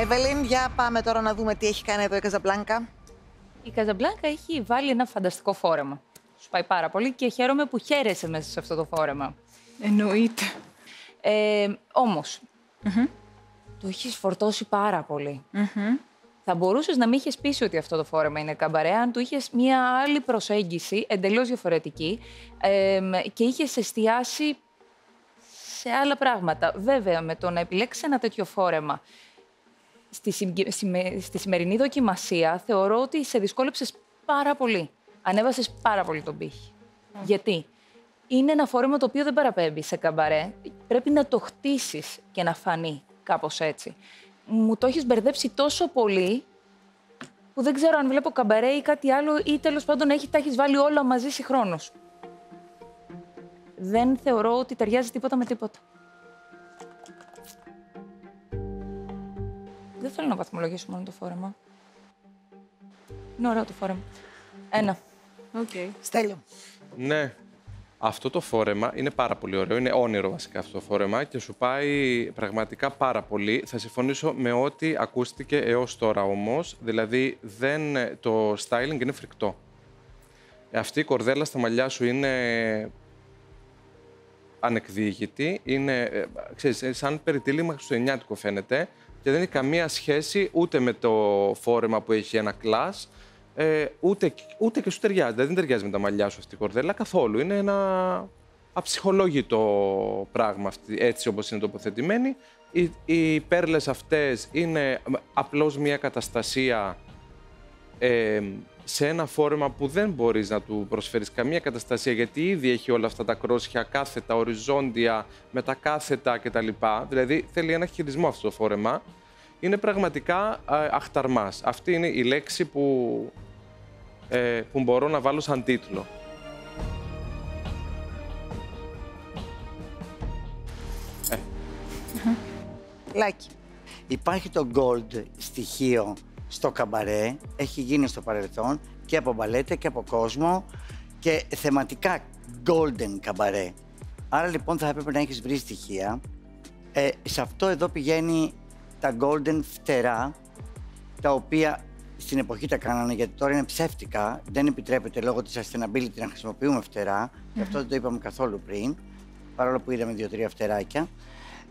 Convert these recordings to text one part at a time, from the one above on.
Εβελίν, για πάμε τώρα να δούμε τι έχει κάνει εδώ η Καζαμπλάνκα. Η Καζαμπλάνκα έχει βάλει ένα φανταστικό φόρεμα. Σου πάει πάρα πολύ και χαίρομαι που χαίρεσαι μέσα σε αυτό το φόρεμα. Εννοείται. Ε, όμως, το έχεις φορτώσει πάρα πολύ. Θα μπορούσες να μην είχες πείσει ότι αυτό το φόρεμα είναι καμπαρέ, αν του είχες μία άλλη προσέγγιση, εντελώς διαφορετική, ε, και είχες εστιάσει σε άλλα πράγματα. Βέβαια, με το να επιλέξεις ένα τέτοιο φόρεμα στη, συμ- σημε- στη σημερινή δοκιμασία, θεωρώ ότι σε δυσκόλεψες πάρα πολύ. Ανέβασες πάρα πολύ τον πύχη. Γιατί; Είναι ένα φόρεμα το οποίο δεν παραπέμπει σε καμπαρέ. Πρέπει να το χτίσεις και να φανεί κάπως έτσι. Μου το έχεις μπερδέψει τόσο πολύ που δεν ξέρω αν βλέπω καμπαρέ ή κάτι άλλο ή τέλος πάντων έχει, τα έχεις βάλει όλα μαζί συγχρόνως. Δεν θεωρώ ότι ταιριάζει τίποτα με τίποτα. Δεν θέλω να βαθμολογήσω μόνο το φόρεμα. Είναι ωραίο το φόρεμα. Ένα. Οκ. Στέλιο. Ναι. Αυτό το φόρεμα είναι πάρα πολύ ωραίο. Είναι όνειρο βασικά αυτό το φόρεμα και σου πάει πραγματικά πάρα πολύ. Θα συμφωνήσω με ό,τι ακούστηκε έως τώρα όμως. Δηλαδή δεν, το styling είναι φρικτό. Αυτή η κορδέλα στα μαλλιά σου είναι ανεκδίκητη. Είναι, ε, ξέρεις, ε, σαν περιτύλιγμα χριστουγεννιάτικο φαίνεται και δεν έχει καμία σχέση ούτε με το φόρεμα που έχει ένα κλάς, ε, ούτε, ούτε και σου ταιριάζει. Δηλαδή δεν ταιριάζει με τα μαλλιά σου αυτή η κορδέλα καθόλου. Είναι ένα αψυχολόγητο πράγμα αυτή, έτσι όπως είναι τοποθετημένη. Οι, οι πέρλες αυτές είναι απλώς μια καταστασία ε, σε ένα φόρεμα που δεν μπορείς να του προσφέρεις καμία καταστασία γιατί ήδη έχει όλα αυτά τα κρόσια κάθετα, οριζόντια, με τα κάθετα κτλ. Δηλαδή θέλει ένα χειρισμό αυτό το φόρεμα. Είναι πραγματικά ε, αχταρμάς. Αυτή είναι η λέξη που, ε, που μπορώ να βάλω σαν τίτλο. Λάκη. Υπάρχει το gold στοιχείο στο καμπαρέ, έχει γίνει στο παρελθόν και από μπαλέτε και από κόσμο και θεματικά golden καμπαρέ. Άρα λοιπόν θα έπρεπε να έχεις βρει στοιχεία. Ε, σε αυτό εδώ πηγαίνει τα golden φτερά, τα οποία στην εποχή τα κάνανε γιατί τώρα είναι ψεύτικα. Δεν επιτρέπεται λόγω της sustainability να χρησιμοποιούμε φτερά. Γι' αυτό δεν το είπαμε καθόλου πριν, παρόλο που είδαμε δύο-τρία φτεράκια.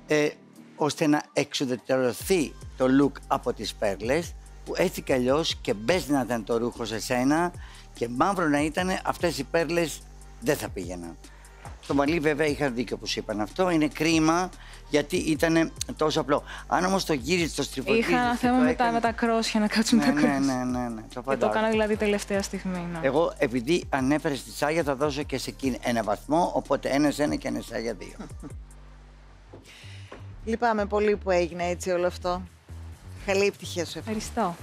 Ε, ώστε να εξουδετερωθεί το look από τις πέρλες που έτσι κι αλλιώς και μπες να ήταν το ρούχο σε σένα και μαύρο να ήταν αυτές οι πέρλες δεν θα πήγαιναν. Στο μαλλί βέβαια είχα δίκιο που σου είπαν αυτό, είναι κρίμα γιατί ήταν τόσο απλό. Αν όμως το γύριζε το στριφωτήρι... Είχα ένα θέμα με τα, με τα κρόσια, να κάτσουν Ναι, τα ναι, κρόσια. ναι, ναι, ναι, το Και το φαντάζομαι. έκανα δηλαδή τελευταία στιγμή. ναι. Εγώ επειδή ανέφερες στη Σάγια θα δώσω και σε εκείνη ένα βαθμό, οπότε ένα σε ένα και ένα Σάγια δύο. Λυπάμαι πολύ που έγινε έτσι όλο αυτό. Καλή επιτυχία σου. Ευχαριστώ.